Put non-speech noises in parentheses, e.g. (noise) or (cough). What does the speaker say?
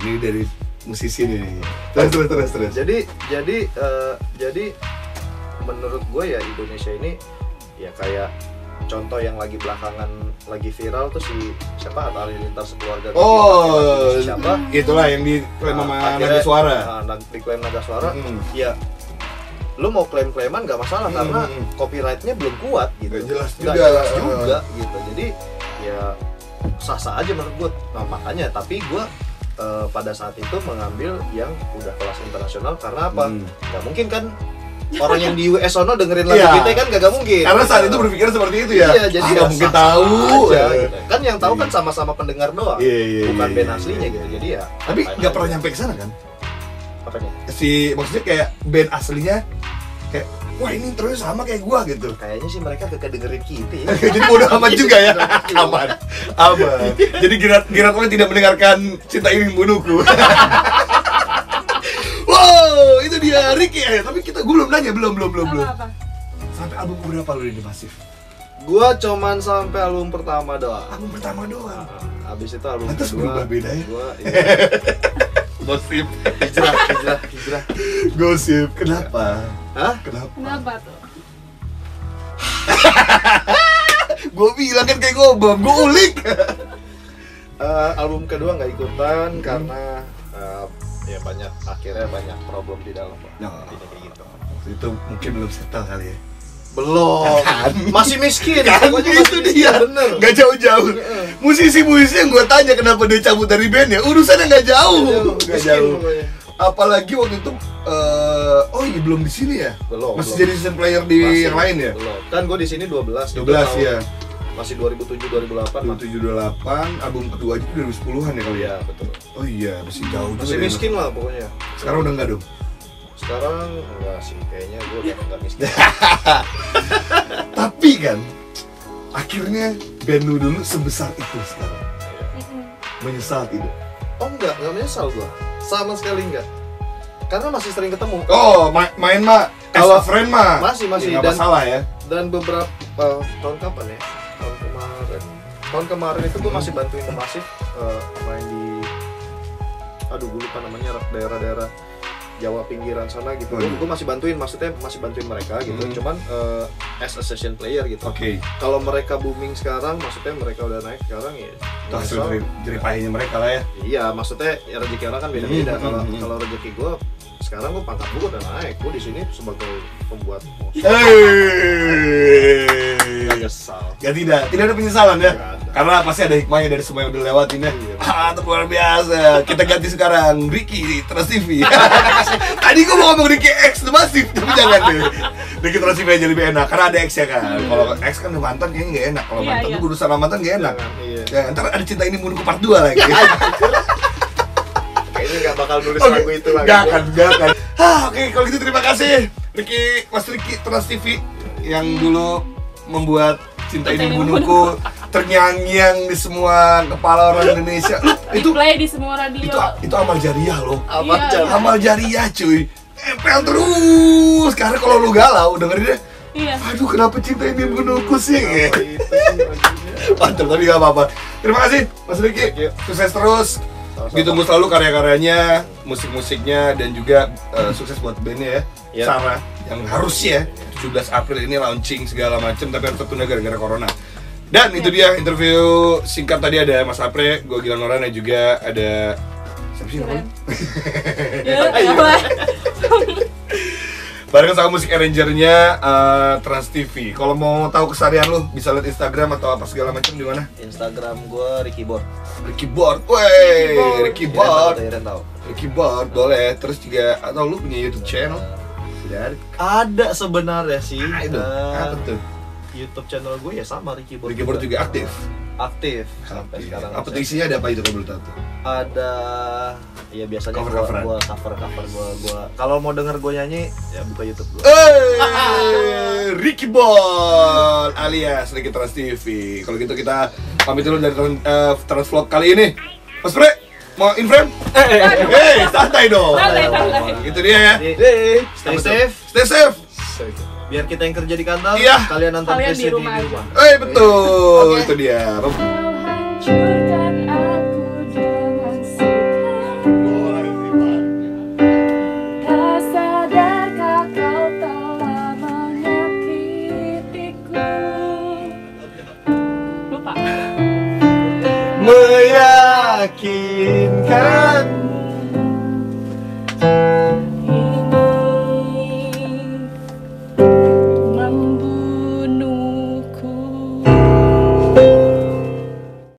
Ini dari musisi nih. Terus terus terus terus. jadi jadi eh, jadi menurut gue ya Indonesia ini ya kayak contoh yang lagi belakangan lagi viral tuh si siapa Atta Halilintar sekeluarga Oh, siapa itulah yang diklaim sama Nah, akhirnya- Naga Suara. nah, diklaim naga suara Mm. ya lu mau klaim-klaiman gak masalah Hmm, karena hmm, hmm. copyrightnya belum kuat gitu Nggak jelas juga. jelas juga gitu jadi ya sah-sah aja menurut gue nah makanya tapi gue eh, pada saat itu mengambil yang udah kelas internasional karena apa Hmm. nggak mungkin kan orang yang di US sono dengerin lagu Iya. kita kan gak, mungkin Karena saat itu berpikir seperti itu ya. iya jadi Ah, ya nggak mungkin tahu. aja, Eh. gitu. kan yang tahu kan sama-sama pendengar doang Iya, iya, bukan iya, band iya. aslinya gitu jadi ya Tapi nggak pernah nyampe ke sana kan? apa nih Si maksudnya kayak band aslinya kayak wah ini terus sama kayak gua gitu. kayaknya sih mereka gak dengerin kita ya. (laughs) Jadi bodo amat juga ya. (laughs) aman. Aman. Jadi Girat Girat Wali tidak mendengarkan cinta ini membunuhku. (laughs) wow, itu dia Ricky eh, tapi kita gue belum nanya belum belum belum belum. Sampai album berapa lu ini masif? Gua cuman sampai album pertama doang. Album pertama doang. Abis itu album Lantas kedua. berubah beda ya? Gua iya, Gosip. hijrah, hijrah, hijrah. Gosip. Kenapa? Hah? Kenapa? Kenapa tuh? (laughs) Gue bilang kan kayak gobam, gue ulik. Eh, album kedua nggak ikutan karena eh, ya banyak akhirnya banyak problem di dalam. Pak. Nah. Kayak gitu. itu mungkin belum settle kali ya. Belum. Kan? Masih miskin. Kan Pokoknya itu miskin, dia. Bener. Gak jauh-jauh. Musisi-musisi yang gue tanya kenapa dia cabut dari band ya, urusannya gak jauh. Gak Miskin jauh. pokoknya. Apalagi waktu itu, eh, oh iya belum di sini ya? Belum. Masih belum. jadi season player di Masih, yang lain ya? Belum. Kan gue di sini 12. 12 itu tahun- ya. Masih 2007 2008 mah. 2728, album kedua aja 2010-an ya kali ya? Iya, betul. Oh iya, masih jauh juga Masih ya. miskin lah pokoknya. Sekarang udah enggak dong? Sekarang enggak sih, kayaknya gue udah enggak miskin. (laughs) Tapi kan, akhirnya band lu dulu sebesar itu sekarang. Menyesal tidak? Oh enggak, enggak menyesal gua. Sama sekali enggak. Karena masih sering ketemu. Oh, ma- main mah Kalau- friend mah Masih, masih. ya, nggak Dan- masalah ya. Dan beberapa tahun kapan ya? Tahun kemarin. Tahun kemarin itu gua masih bantuin Massive eh, main di aduh gue lupa namanya daerah-daerah Jawa pinggiran sana gitu. Gue Waduh. masih bantuin, maksudnya masih bantuin mereka gitu. Hmm. Cuman eh, as a session player gitu. Oke, Kalau mereka booming sekarang, maksudnya mereka udah naik sekarang ya. hasil jerih jerih payahnya mereka lah ya. Iya, maksudnya ya rezeki orang kan beda-beda. Hmm, Kalau hmm, hmm. kalau rezeki gue sekarang gue pangkat gue udah naik. Gue di sini sebagai pembuat musik. Hei. Gak nyesal. Ya tidak, tidak ada penyesalan ya. Ada. Karena pasti ada hikmahnya dari semua yang udah lewatin ya. Iya. Ah, itu luar biasa. Kita ganti sekarang Ricky Trans TV. (laughs) Tadi gua mau ngomong Ricky X The Massive, tapi jangan deh. Ricky Trans TV aja lebih enak karena ada X ya kan. Kalau X kan udah mantan kayaknya nggak enak. Kalau Iya, mantan iya. tuh berusaha sama mantan nggak enak. Iya. Ya, ntar ada cinta ini bunuhku part 2 lagi. Kayaknya nggak bakal nulis lagu itu lagi. Nggak akan, nggak akan. Ah, oke kalau gitu terima kasih Ricky, Mas Ricky Trans TV yang dulu membuat Cinta Ini Cinta Ini Bunuhku terngiang-ngiang di semua kepala orang Indonesia. (laughs) Itu play di semua radio. itu itu amal jariah loh. Apa Iya, iya. Amal jariah cuy. Empel terus. Karena kalau lu galau dengerin deh. Iya. Aduh kenapa cinta ini bunuhku sih? Mantap tapi gak apa-apa. Terima kasih Mas you. Sukses terus. Sama-sama. Ditunggu selalu karya-karyanya, musik-musiknya dan juga eh, sukses buat bandnya ya. Iya. Sarah yang harusnya 17 April ini launching segala macam tapi harus tertunda gara-gara corona. Dan itu dia interview singkat tadi ada Mas Apre, gue Gilang Noran dan juga ada siapa sih namanya? (laughs) Ya? Barengan sama musik arrangernya eh, Trans TV. Kalau mau tahu kesarian lu bisa lihat Instagram atau apa segala macam di mana? Instagram gue Ricky Bor. Ricky Board, wey, Ricky Board. Ricky Board boleh. Terus juga atau lu punya YouTube channel? Tidak ada. Ada sebenarnya sih. Ah, itu. Apa tuh? YouTube channel gue ya sama Ricky Bor. Ricky Board juga aktif. Aktif sampai Aktif. sekarang. Apa tuh isinya ada apa itu kalau boleh tahu tuh? ada ya biasanya gua, Cover-coveran. gua cover cover gua gua kalau mau denger gua nyanyi ya buka YouTube gua Eh, Ricky Ball alias Ricky Trans TV. Kalau gitu kita pamit dulu dari Trans, eh, Transvlog kali ini. Mas Bre, mau in frame? Eh, eh, eh, eh, santai dong. Santai, santai. Itu dia ya. Jadi, stay Apa tuh? safe Stay safe. Biar kita yang kerja di kantor Iya. kalian nonton Kalian di rumah. Eh, betul. Oke. Itu dia.